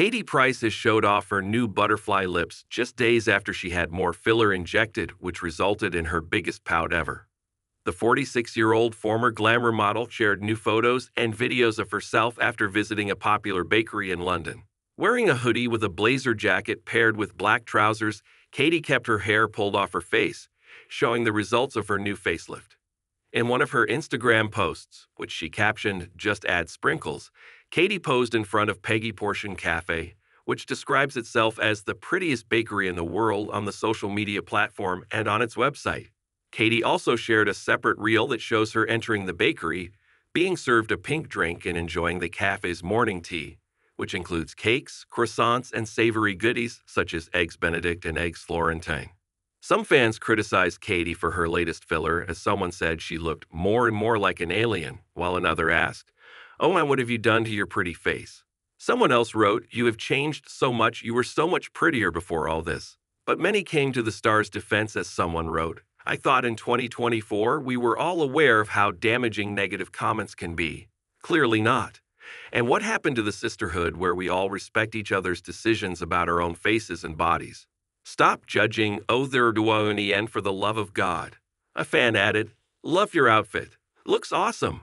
Katie Price has showed off her new butterfly lips just days after she had more filler injected, which resulted in her biggest pout ever. The 46 year old former glamour model shared new photos and videos of herself after visiting a popular bakery in London. Wearing a hoodie with a blazer jacket paired with black trousers, Katie kept her hair pulled off her face, showing the results of her new facelift. In one of her Instagram posts, which she captioned Just Add Sprinkles, Katie posed in front of Peggy Porschen Cafe, which describes itself as the prettiest bakery in the world on the social media platform and on its website. Katie also shared a separate reel that shows her entering the bakery, being served a pink drink, and enjoying the cafe's morning tea, which includes cakes, croissants, and savory goodies such as eggs Benedict and eggs Florentine. Some fans criticized Katie for her latest filler, as someone said she looked more and more like an alien, while another asked, Oh, and what have you done to your pretty face? Someone else wrote, You have changed so much, you were so much prettier before all this. But many came to the star's defense, as someone wrote, I thought in 2024 we were all aware of how damaging negative comments can be. Clearly not. And what happened to the sisterhood where we all respect each other's decisions about our own faces and bodies? Stop judging duoni and for the love of God. A fan added, Love your outfit. Looks awesome.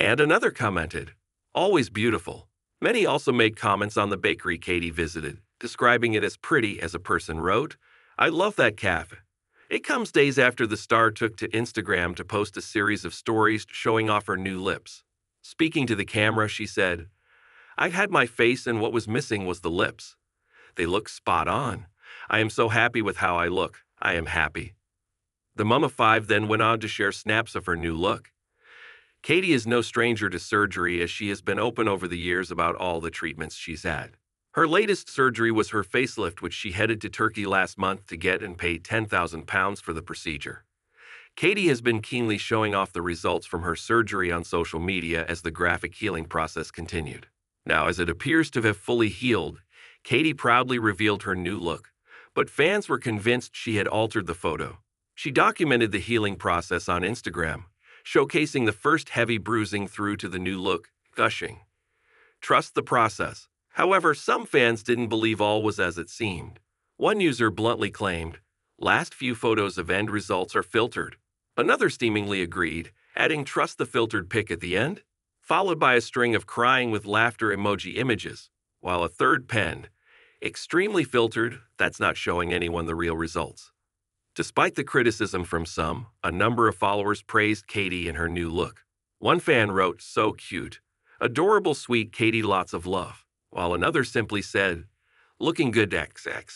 And another commented, Always beautiful. Many also made comments on the bakery Katie visited, describing it as pretty as a person wrote, I love that cafe. It comes days after the star took to Instagram to post a series of stories showing off her new lips. Speaking to the camera, she said, I had my face and what was missing was the lips. They look spot on. I am so happy with how I look. I am happy. The of Five then went on to share snaps of her new look. Katie is no stranger to surgery as she has been open over the years about all the treatments she's had. Her latest surgery was her facelift, which she headed to Turkey last month to get and paid 10,000 pounds for the procedure. Katie has been keenly showing off the results from her surgery on social media as the graphic healing process continued. Now, as it appears to have fully healed, Katie proudly revealed her new look, but fans were convinced she had altered the photo. She documented the healing process on Instagram, showcasing the first heavy bruising through to the new look, gushing. Trust the process. However, some fans didn't believe all was as it seemed. One user bluntly claimed, Last few photos of end results are filtered. Another steamingly agreed, adding trust the filtered pic at the end, followed by a string of crying with laughter emoji images, while a third penned, extremely filtered, that's not showing anyone the real results. Despite the criticism from some, a number of followers praised Katie and her new look. One fan wrote, So cute. Adorable, sweet Katie, lots of love while another simply said, Looking good, XX.